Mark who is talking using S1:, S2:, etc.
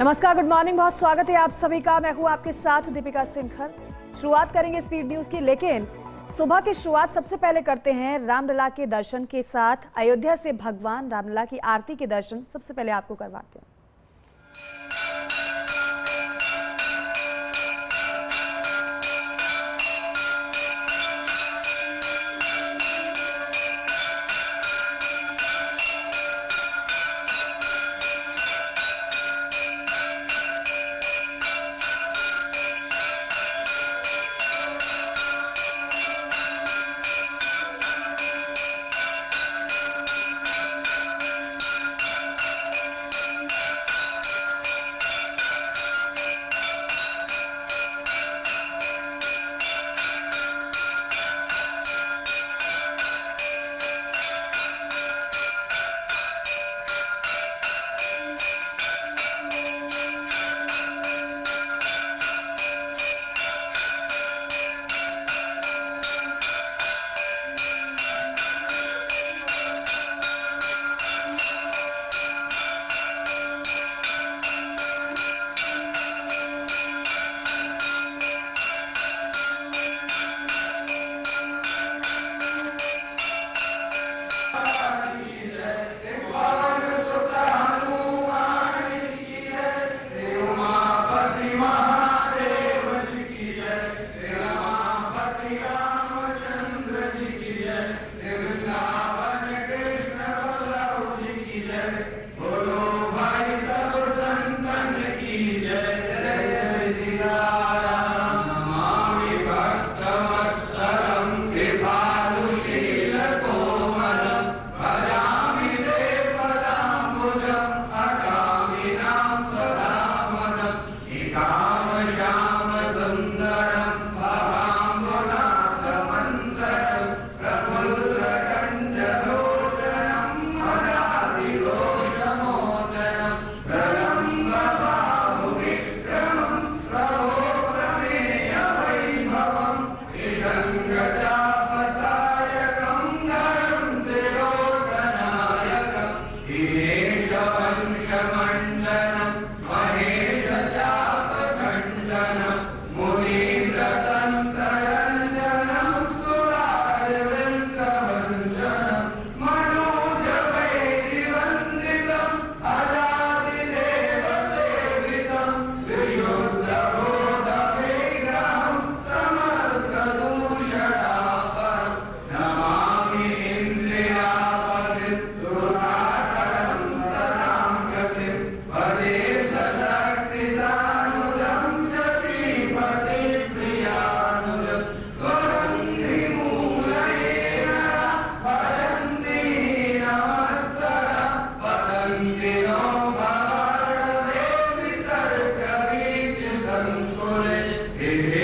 S1: नमस्कार good morning बहुत स्वागत है आप सभी का। मैं हूँ आपके साथ दीपिका सिंघर शुरुआत करेंगे स्पीड न्यूज़ की, लेकिन सुबह की शुरुआत सबसे पहले करते हैं रामलला के दर्शन के साथ। अयोध्या से भगवान रामलला की आरती के दर्शन सबसे पहले आपको करवाते हैं। Amen. Sfântului,